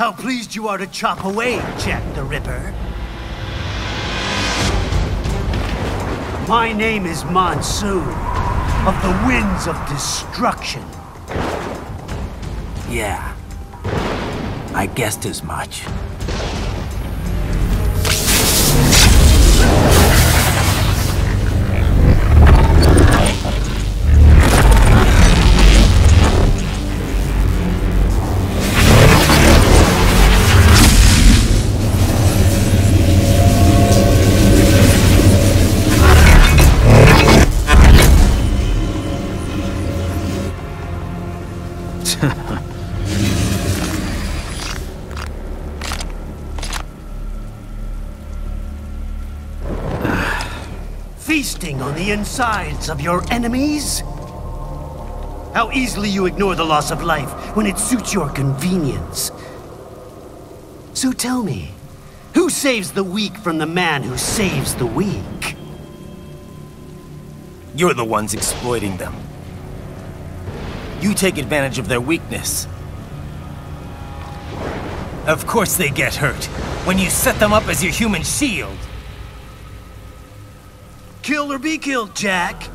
How pleased you are to chop away, Jack the Ripper. My name is Monsoon, of the Winds of Destruction. Yeah. I guessed as much. Feasting on the insides of your enemies? How easily you ignore the loss of life when it suits your convenience. So tell me, who saves the weak from the man who saves the weak? You're the ones exploiting them. You take advantage of their weakness. Of course they get hurt, when you set them up as your human shield. Kill or be killed, Jack.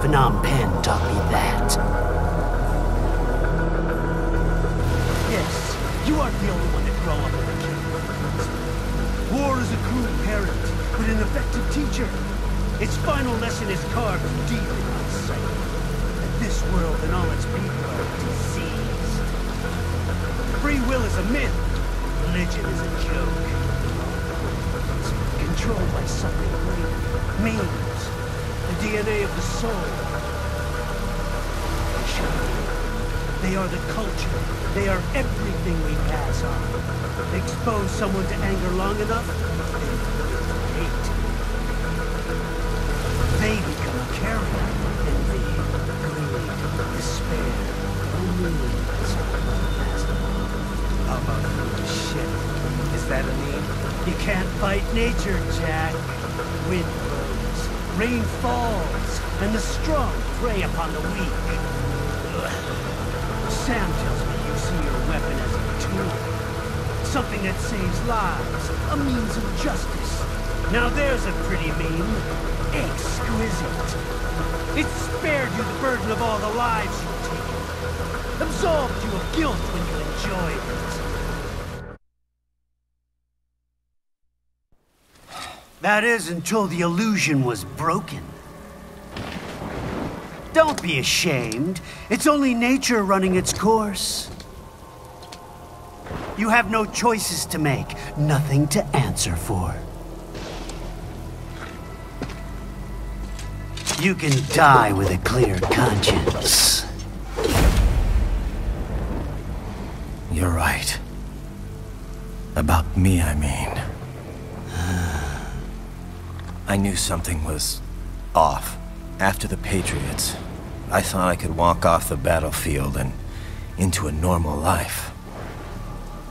Phnom Penh taught me that. Yes, you aren't the only one to grow up in the kingdom. War is a cruel parent, but an effective teacher. Its final lesson is carved deep in my psyche. That this world and all its people are diseased. Free will is a myth. Religion is a joke It's controlled by something great. Memes. The DNA of the soul. They are the culture. They are everything we pass on. Expose someone to anger long enough, They become a carrier. Envy, greed, despair, loneliness. How about shit? Is that a meme? You can't fight nature, Jack. Wind blows, rain falls, and the strong prey upon the weak. Sam tells me you see your weapon as a tool. Something that saves lives, a means of justice. Now there's a pretty meme. Exquisite. It spared you the burden of all the lives you've taken. Absolved you of guilt when you enjoyed it. That is until the illusion was broken. Don't be ashamed. It's only nature running its course. You have no choices to make, nothing to answer for. You can die with a clear conscience. You're right. About me, I mean. I knew something was off. After the Patriots, I thought I could walk off the battlefield and into a normal life.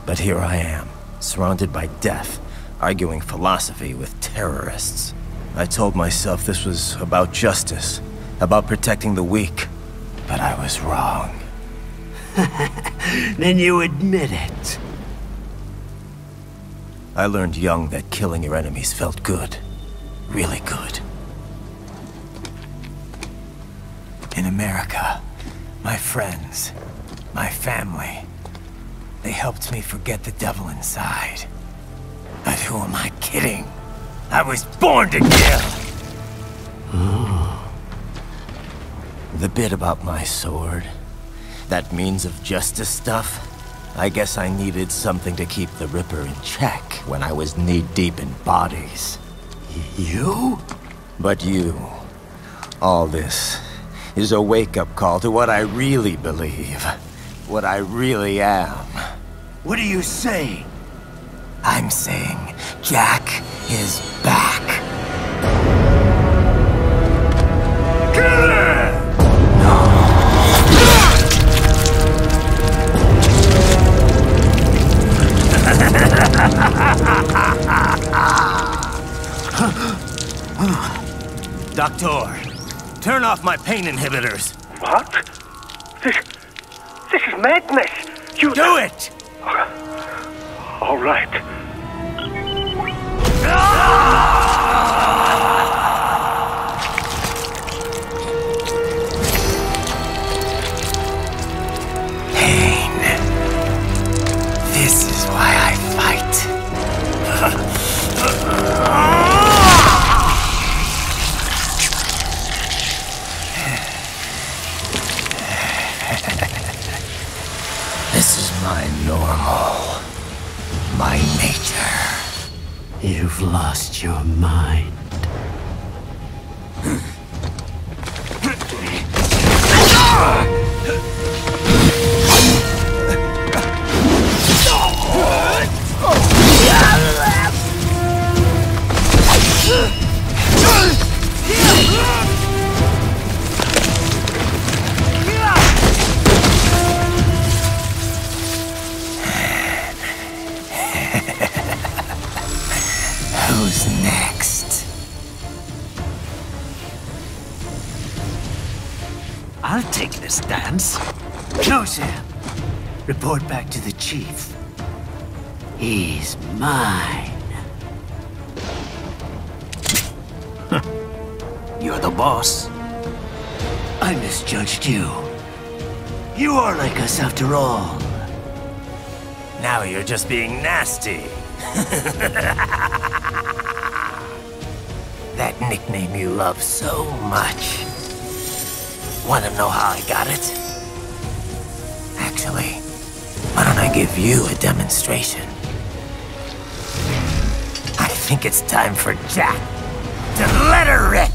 But here I am, surrounded by death, arguing philosophy with terrorists. I told myself this was about justice, about protecting the weak. But I was wrong. then you admit it. I learned young that killing your enemies felt good. Really good. In America, my friends, my family, they helped me forget the devil inside. But who am I kidding? I was born to kill! Hmm. the bit about my sword, that means of justice stuff, I guess I needed something to keep the Ripper in check when I was knee-deep in bodies. You? But you, all this, is a wake-up call to what I really believe. What I really am. What are you saying? I'm saying Jack is back. Doctor, turn off my pain inhibitors. What? This, this is madness! You Do it! All right. You've lost your mind. Report back to the chief. He's mine. You're the boss. I misjudged you. You are like us after all. Now you're just being nasty. that nickname you love so much. Want to know how I got it? Actually, give you a demonstration? I think it's time for Jack to let her rip.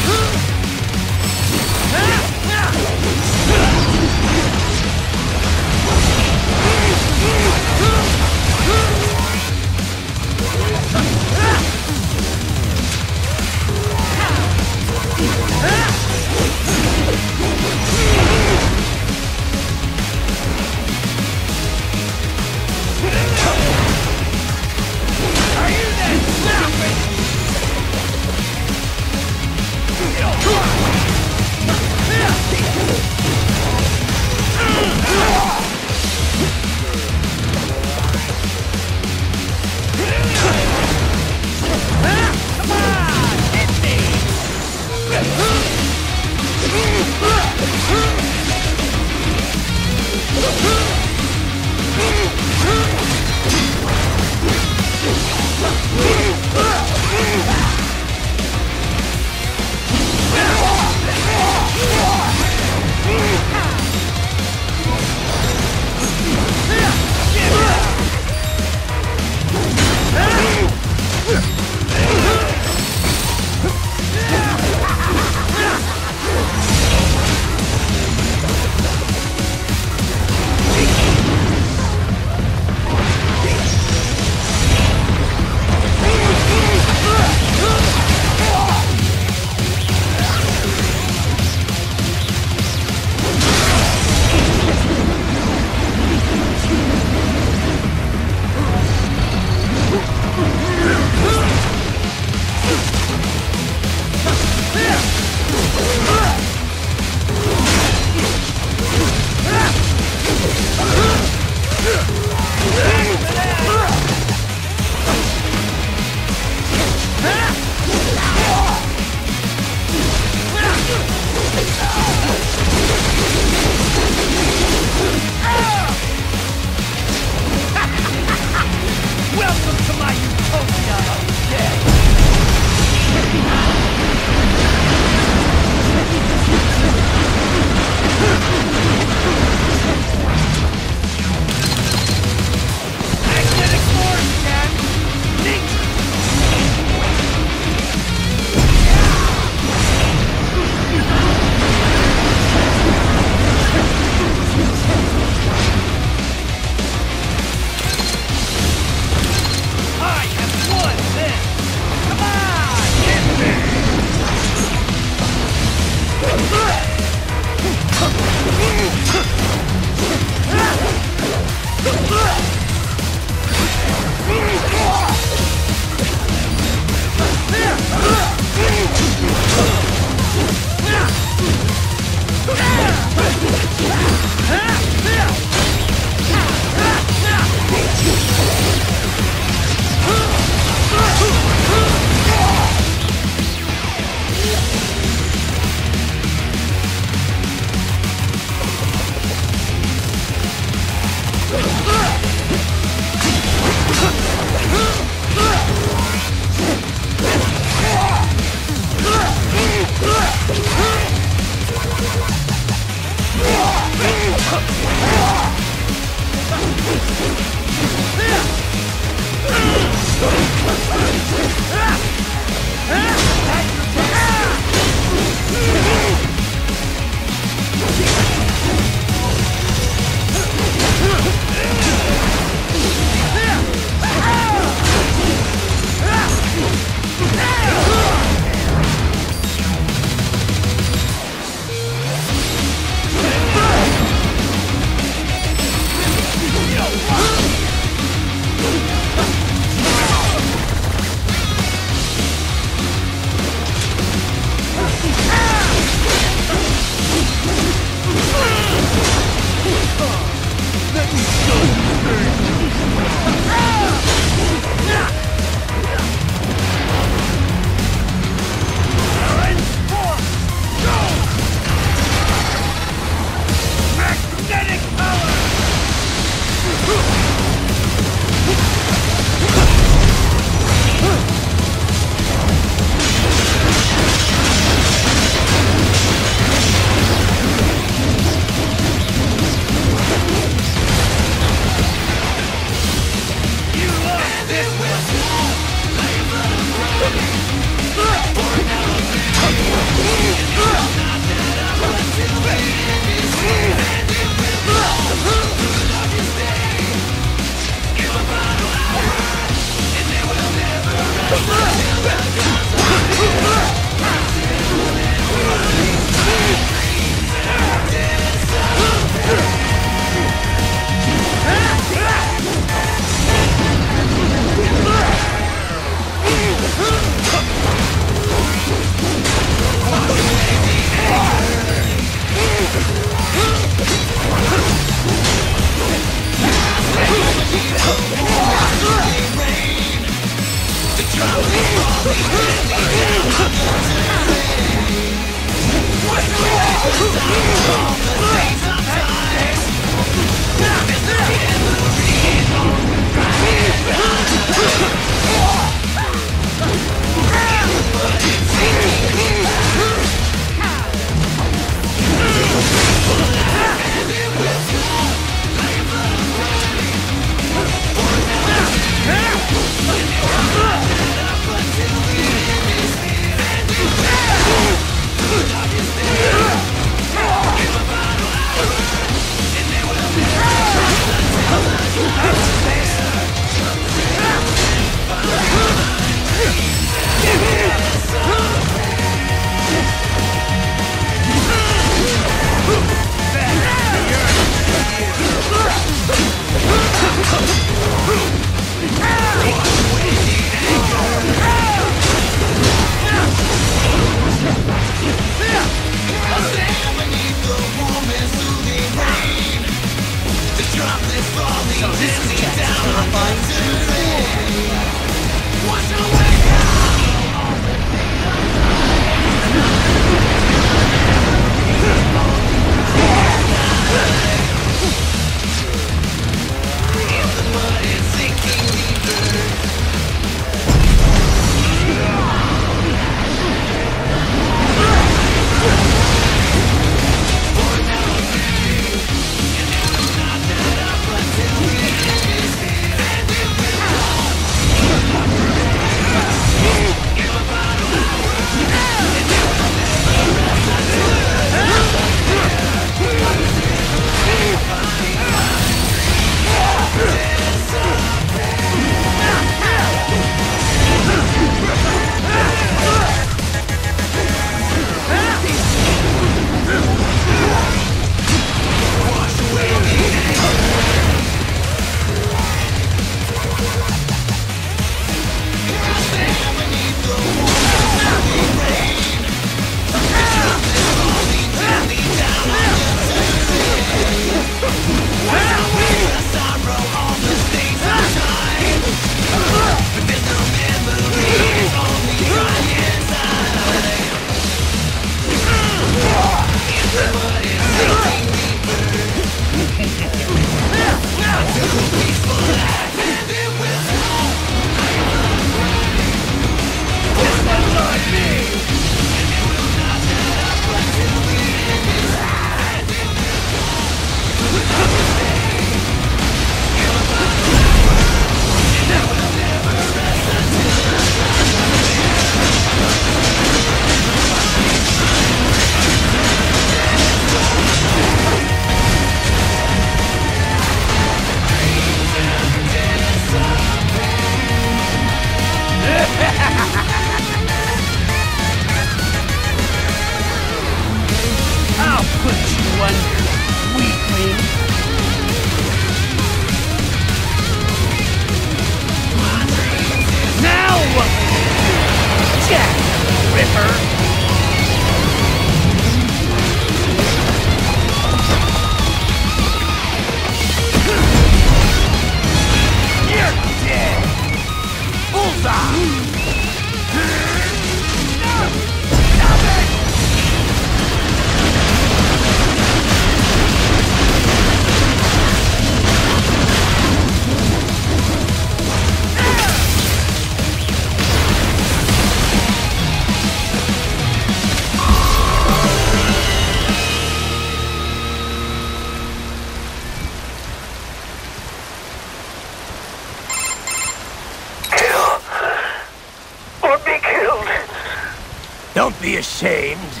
Don't be ashamed.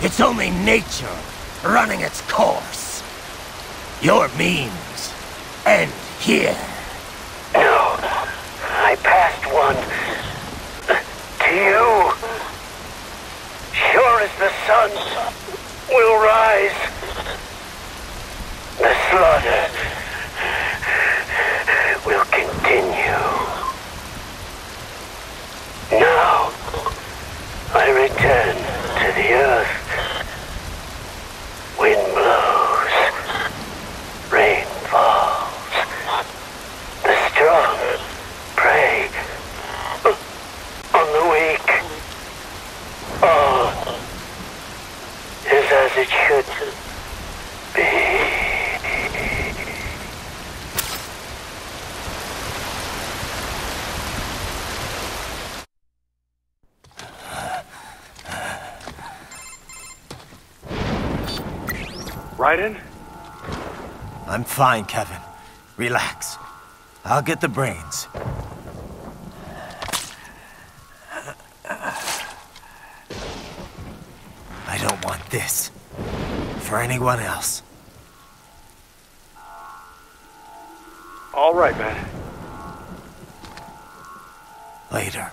It's only nature running its course. Your memes end here. No, I passed one. To you. Sure as the sun will rise, the slaughter fine, Kevin. Relax. I'll get the brains. I don't want this. For anyone else. All right, man. Later.